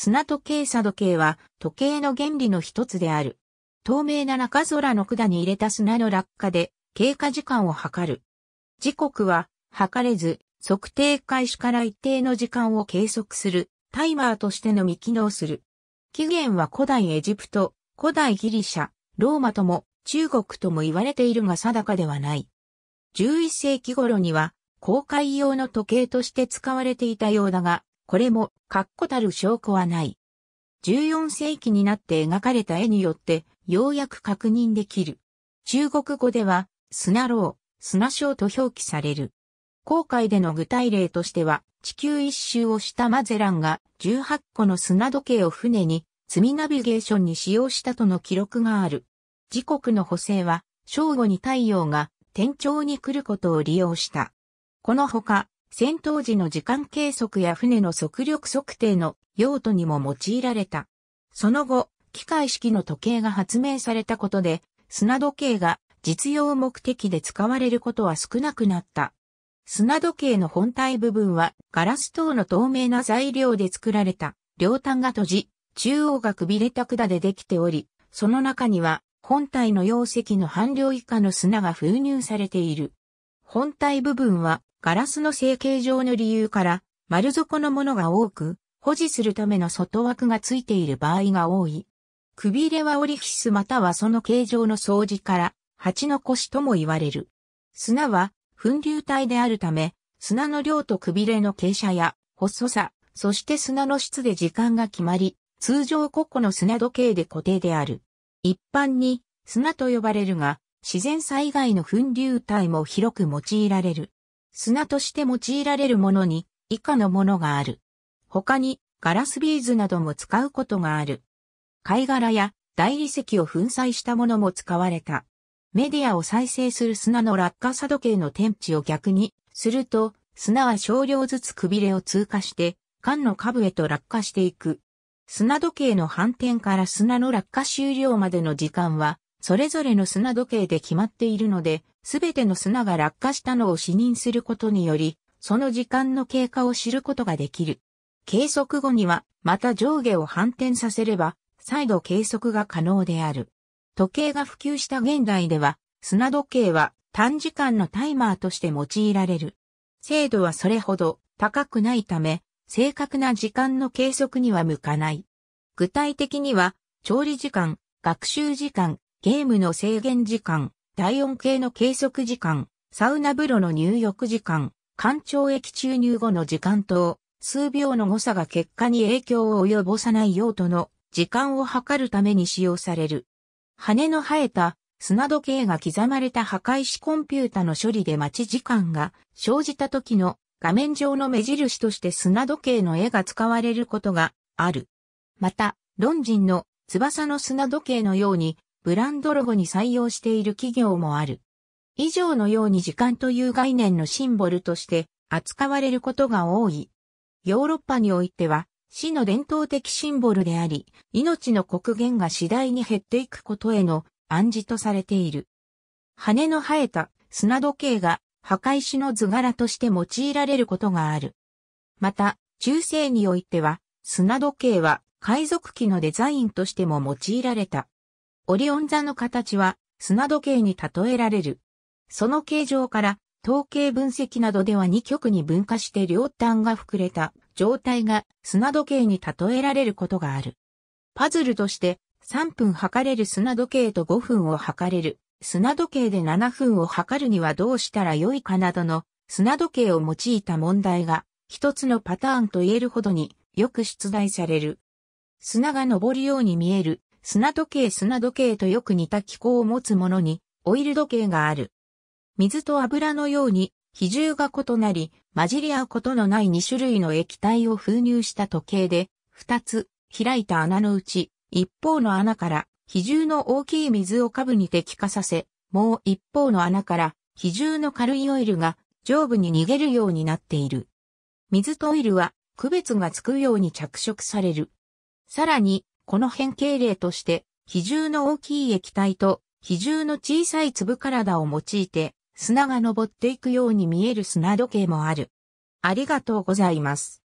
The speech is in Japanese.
砂時計砂時計は時計の原理の一つである。透明な中空の管に入れた砂の落下で経過時間を測る。時刻は測れず、測定開始から一定の時間を計測するタイマーとしてのみ機能する。起源は古代エジプト、古代ギリシャ、ローマとも中国とも言われているが定かではない。11世紀頃には公開用の時計として使われていたようだが、これも確固たる証拠はない。14世紀になって描かれた絵によってようやく確認できる。中国語では砂牢、砂章と表記される。航海での具体例としては地球一周をしたマゼランが18個の砂時計を船に積みナビゲーションに使用したとの記録がある。時刻の補正は正午に太陽が天頂に来ることを利用した。このほか、戦闘時の時間計測や船の速力測定の用途にも用いられた。その後、機械式の時計が発明されたことで、砂時計が実用目的で使われることは少なくなった。砂時計の本体部分はガラス等の透明な材料で作られた両端が閉じ、中央がくびれた管でできており、その中には本体の容積の半量以下の砂が封入されている。本体部分はガラスの成形上の理由から丸底のものが多く、保持するための外枠がついている場合が多い。くびれはオリフィスまたはその形状の掃除から蜂の腰とも言われる。砂は粉流体であるため、砂の量とくびれの傾斜や細さ、そして砂の質で時間が決まり、通常個々の砂時計で固定である。一般に砂と呼ばれるが、自然災害の粉流体も広く用いられる。砂として用いられるものに以下のものがある。他にガラスビーズなども使うことがある。貝殻や大理石を粉砕したものも使われた。メディアを再生する砂の落下砂時計の天地を逆にすると、砂は少量ずつくびれを通過して、缶の下部へと落下していく。砂時計の反転から砂の落下終了までの時間は、それぞれの砂時計で決まっているので、すべての砂が落下したのを視認することにより、その時間の経過を知ることができる。計測後には、また上下を反転させれば、再度計測が可能である。時計が普及した現代では、砂時計は短時間のタイマーとして用いられる。精度はそれほど高くないため、正確な時間の計測には向かない。具体的には、調理時間、学習時間、ゲームの制限時間、体温計の計測時間、サウナ風呂の入浴時間、干潮液注入後の時間等、数秒の誤差が結果に影響を及ぼさない用途の時間を測るために使用される。羽の生えた砂時計が刻まれた破壊しコンピュータの処理で待ち時間が生じた時の画面上の目印として砂時計の絵が使われることがある。また、ロンジンの翼の砂時計のようにブランドロゴに採用している企業もある。以上のように時間という概念のシンボルとして扱われることが多い。ヨーロッパにおいては死の伝統的シンボルであり、命の刻限が次第に減っていくことへの暗示とされている。羽の生えた砂時計が墓石の図柄として用いられることがある。また、中世においては砂時計は海賊機のデザインとしても用いられた。オリオン座の形は砂時計に例えられる。その形状から統計分析などでは2極に分化して両端が膨れた状態が砂時計に例えられることがある。パズルとして3分測れる砂時計と5分を測れる砂時計で7分を測るにはどうしたらよいかなどの砂時計を用いた問題が一つのパターンと言えるほどによく出題される。砂が昇るように見える砂時計砂時計とよく似た機構を持つものにオイル時計がある。水と油のように比重が異なり混じり合うことのない2種類の液体を封入した時計で2つ開いた穴のうち一方の穴から比重の大きい水を下部に滴下させ、もう一方の穴から比重の軽いオイルが上部に逃げるようになっている。水とオイルは区別がつくように着色される。さらにこの変形例として、比重の大きい液体と比重の小さい粒体を用いて、砂が登っていくように見える砂時計もある。ありがとうございます。